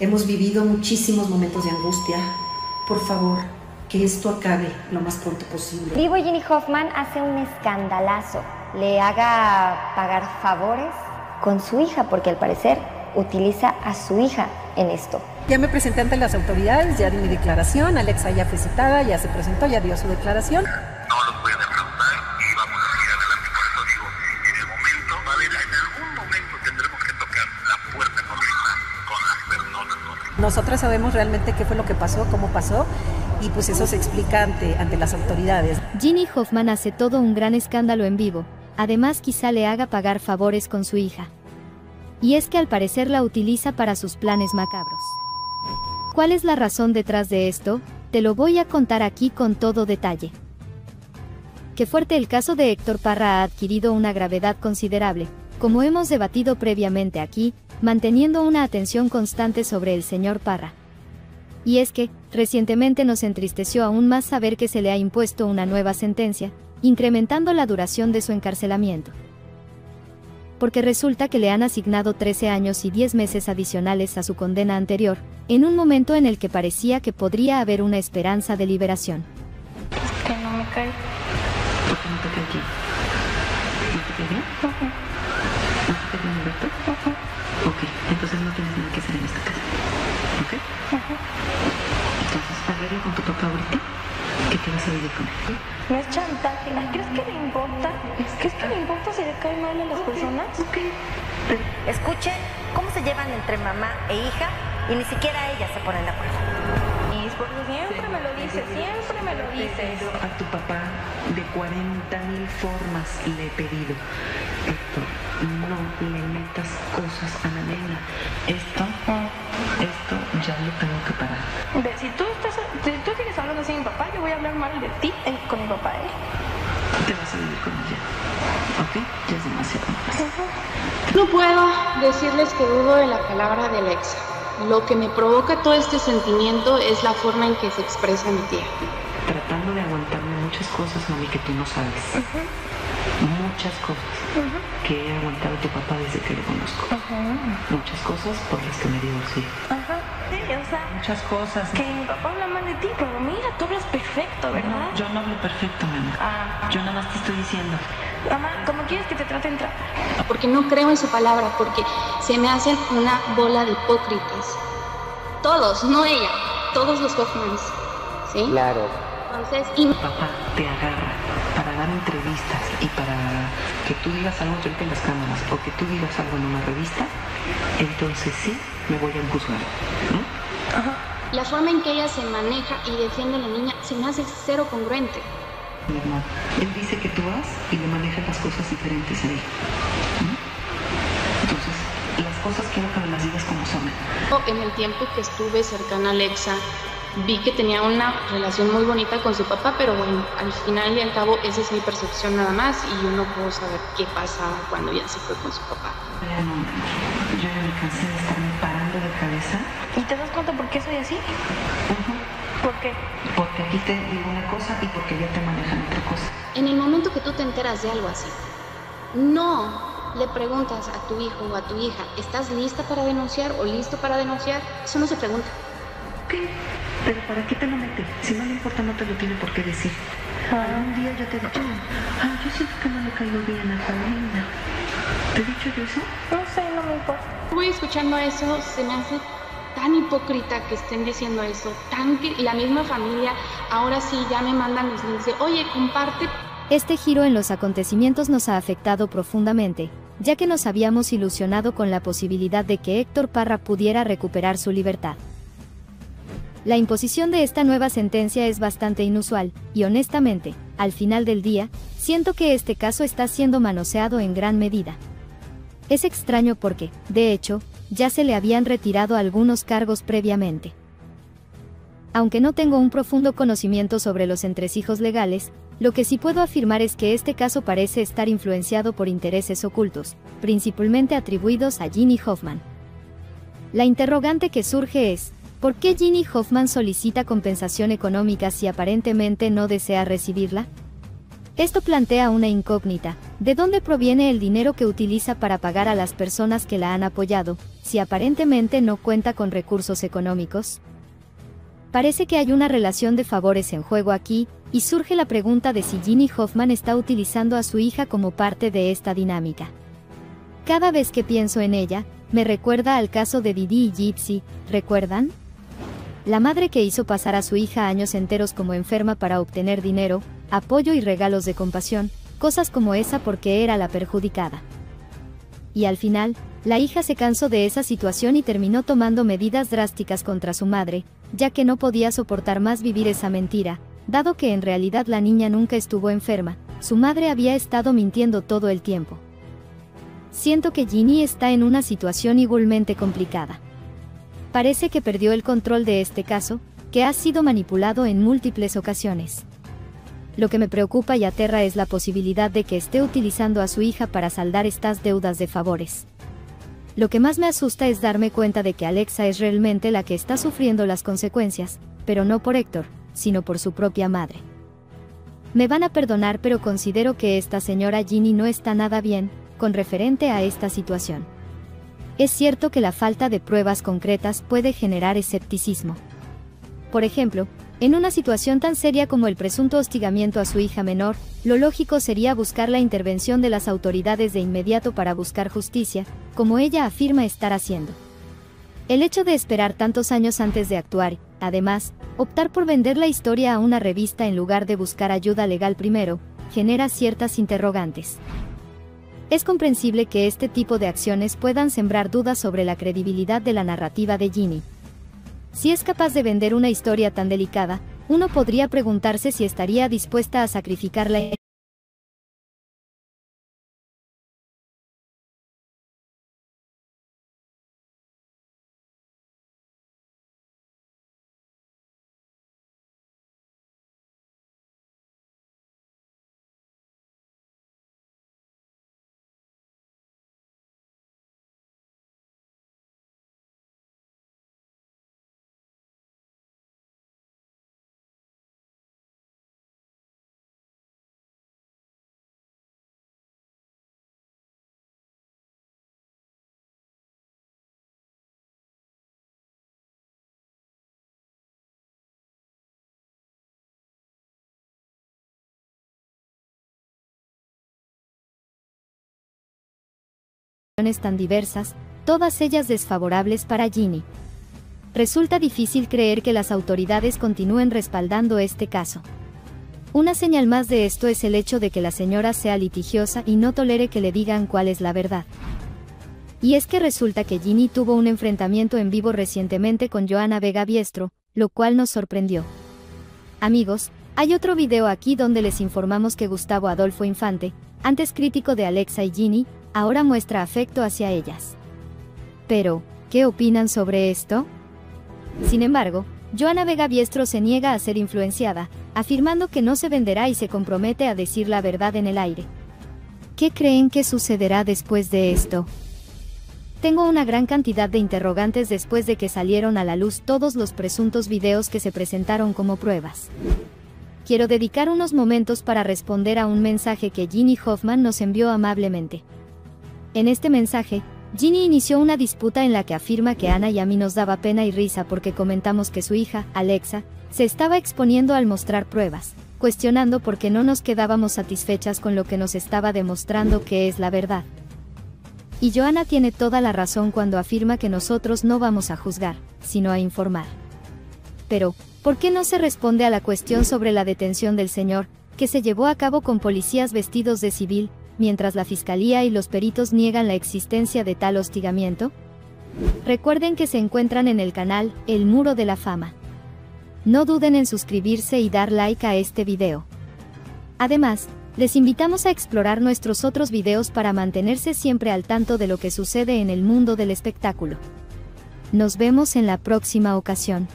Hemos vivido muchísimos momentos de angustia. Por favor, que esto acabe lo más pronto posible. Vivo Ginny Hoffman hace un escandalazo. Le haga pagar favores con su hija, porque al parecer utiliza a su hija en esto. Ya me presenté ante las autoridades, ya di mi declaración, Alexa ya fue citada, ya se presentó, ya dio su declaración. Nosotras sabemos realmente qué fue lo que pasó, cómo pasó, y pues eso se explica ante, ante las autoridades. Ginny Hoffman hace todo un gran escándalo en vivo, además quizá le haga pagar favores con su hija. Y es que al parecer la utiliza para sus planes macabros. ¿Cuál es la razón detrás de esto? Te lo voy a contar aquí con todo detalle. Qué fuerte el caso de Héctor Parra ha adquirido una gravedad considerable, como hemos debatido previamente aquí, manteniendo una atención constante sobre el señor Parra. Y es que, recientemente nos entristeció aún más saber que se le ha impuesto una nueva sentencia, incrementando la duración de su encarcelamiento. Porque resulta que le han asignado 13 años y 10 meses adicionales a su condena anterior, en un momento en el que parecía que podría haber una esperanza de liberación. Que no me cae. Ok, entonces no tienes nada que hacer en esta casa. ¿Ok? Entonces, arregla con tu papá ahorita que te vas a vivir con él. No es chantaje. ¿Crees que le importa? ¿Crees que le importa si le cae mal a las personas? Escuche cómo se llevan entre mamá e hija y ni siquiera ellas se ponen de acuerdo. Siempre me lo dices, siempre me lo dices. A tu papá de 40 mil formas le he pedido. Héctor, no le metas cosas a la nena. Esto, esto ya lo tengo que parar. Ve, si tú, estás, si tú sigues hablando así de mi papá, yo voy a hablar mal de ti eh, con mi papá, ¿eh? Te vas a vivir con ella. ¿Ok? Ya es demasiado. No puedo decirles que dudo de la palabra de Alexa. Lo que me provoca todo este sentimiento es la forma en que se expresa mi tía. Tratando de aguantarme muchas cosas, mami, que tú no sabes. Muchas cosas que he aguantado tu papá desde que lo conozco. Muchas cosas por las que me divorcié. Ajá. Sí, o sea, Muchas cosas. que mi papá habla mal de ti, pero mira, tú hablas perfecto, ¿verdad? No, yo no hablo perfecto, mi amor. Ah. Yo nada más te estoy diciendo. Mamá, ¿cómo quieres que te traten? Tra Porque no creo en su palabra, porque se me hacen una bola de hipócritas. Todos, no ella, todos los Hoffmans. ¿Sí? Claro. Entonces, y Papá te agarra para dar entrevistas y para que tú digas algo frente a las cámaras o que tú digas algo en una revista, entonces sí me voy a juzgar. ¿no? la forma en que ella se maneja y defiende a la niña se me hace cero congruente. Mi amor, él dice que tú vas y le manejas las cosas diferentes a él. ¿no? Cosas quiero que me las digas como son. En el tiempo que estuve cercana a Alexa, vi que tenía una relación muy bonita con su papá, pero bueno, al final y al cabo esa es mi percepción nada más y yo no puedo saber qué pasa cuando ya se fue con su papá. Ya no, yo ya me cansé de estarme parando de cabeza ¿Y te das cuenta por qué soy así? ¿Por qué? porque aquí te digo una cosa y porque ya te manejan otra cosa. En el momento que tú te enteras de algo así, no le preguntas a tu hijo o a tu hija, ¿estás lista para denunciar o listo para denunciar? Eso no se pregunta. Ok, pero ¿para qué te lo mete? Si no le importa, no te lo tiene por qué decir. Algún día yo te he dicho, ay, yo siento que no le caigo bien a Paulina. ¿Te he dicho yo eso? No sé, no me importa. Voy escuchando eso, se me hace tan hipócrita que estén diciendo eso, tan que la misma familia, ahora sí ya me mandan los links de, oye, comparte Este giro en los acontecimientos nos ha afectado profundamente, ya que nos habíamos ilusionado con la posibilidad de que Héctor Parra pudiera recuperar su libertad. La imposición de esta nueva sentencia es bastante inusual, y honestamente, al final del día, siento que este caso está siendo manoseado en gran medida. Es extraño porque, de hecho, ya se le habían retirado algunos cargos previamente. Aunque no tengo un profundo conocimiento sobre los entresijos legales, lo que sí puedo afirmar es que este caso parece estar influenciado por intereses ocultos, principalmente atribuidos a Ginny Hoffman. La interrogante que surge es, ¿por qué Ginny Hoffman solicita compensación económica si aparentemente no desea recibirla? Esto plantea una incógnita, ¿De dónde proviene el dinero que utiliza para pagar a las personas que la han apoyado, si aparentemente no cuenta con recursos económicos? Parece que hay una relación de favores en juego aquí, y surge la pregunta de si Ginny Hoffman está utilizando a su hija como parte de esta dinámica. Cada vez que pienso en ella, me recuerda al caso de Didi y Gypsy, ¿recuerdan? La madre que hizo pasar a su hija años enteros como enferma para obtener dinero, apoyo y regalos de compasión, cosas como esa porque era la perjudicada. Y al final, la hija se cansó de esa situación y terminó tomando medidas drásticas contra su madre, ya que no podía soportar más vivir esa mentira, dado que en realidad la niña nunca estuvo enferma, su madre había estado mintiendo todo el tiempo. Siento que Ginny está en una situación igualmente complicada. Parece que perdió el control de este caso, que ha sido manipulado en múltiples ocasiones. Lo que me preocupa y aterra es la posibilidad de que esté utilizando a su hija para saldar estas deudas de favores. Lo que más me asusta es darme cuenta de que Alexa es realmente la que está sufriendo las consecuencias, pero no por Héctor, sino por su propia madre. Me van a perdonar pero considero que esta señora Ginny no está nada bien, con referente a esta situación. Es cierto que la falta de pruebas concretas puede generar escepticismo. Por ejemplo, en una situación tan seria como el presunto hostigamiento a su hija menor, lo lógico sería buscar la intervención de las autoridades de inmediato para buscar justicia, como ella afirma estar haciendo. El hecho de esperar tantos años antes de actuar, además, optar por vender la historia a una revista en lugar de buscar ayuda legal primero, genera ciertas interrogantes. Es comprensible que este tipo de acciones puedan sembrar dudas sobre la credibilidad de la narrativa de Ginny, si es capaz de vender una historia tan delicada, uno podría preguntarse si estaría dispuesta a sacrificarla. Tan diversas, todas ellas desfavorables para Ginny. Resulta difícil creer que las autoridades continúen respaldando este caso. Una señal más de esto es el hecho de que la señora sea litigiosa y no tolere que le digan cuál es la verdad. Y es que resulta que Ginny tuvo un enfrentamiento en vivo recientemente con Joana Vega Biestro, lo cual nos sorprendió. Amigos, hay otro video aquí donde les informamos que Gustavo Adolfo Infante, antes crítico de Alexa y Ginny, ahora muestra afecto hacia ellas. Pero, ¿qué opinan sobre esto? Sin embargo, Joana Vega Biestro se niega a ser influenciada, afirmando que no se venderá y se compromete a decir la verdad en el aire. ¿Qué creen que sucederá después de esto? Tengo una gran cantidad de interrogantes después de que salieron a la luz todos los presuntos videos que se presentaron como pruebas. Quiero dedicar unos momentos para responder a un mensaje que Ginny Hoffman nos envió amablemente. En este mensaje, Ginny inició una disputa en la que afirma que Ana y a mí nos daba pena y risa porque comentamos que su hija, Alexa, se estaba exponiendo al mostrar pruebas, cuestionando por qué no nos quedábamos satisfechas con lo que nos estaba demostrando que es la verdad. Y Joana tiene toda la razón cuando afirma que nosotros no vamos a juzgar, sino a informar. Pero, ¿por qué no se responde a la cuestión sobre la detención del señor, que se llevó a cabo con policías vestidos de civil, mientras la Fiscalía y los peritos niegan la existencia de tal hostigamiento? Recuerden que se encuentran en el canal El Muro de la Fama. No duden en suscribirse y dar like a este video. Además, les invitamos a explorar nuestros otros videos para mantenerse siempre al tanto de lo que sucede en el mundo del espectáculo. Nos vemos en la próxima ocasión.